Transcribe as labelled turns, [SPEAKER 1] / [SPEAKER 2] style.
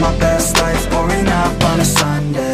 [SPEAKER 1] my best life pouring up on a Sunday.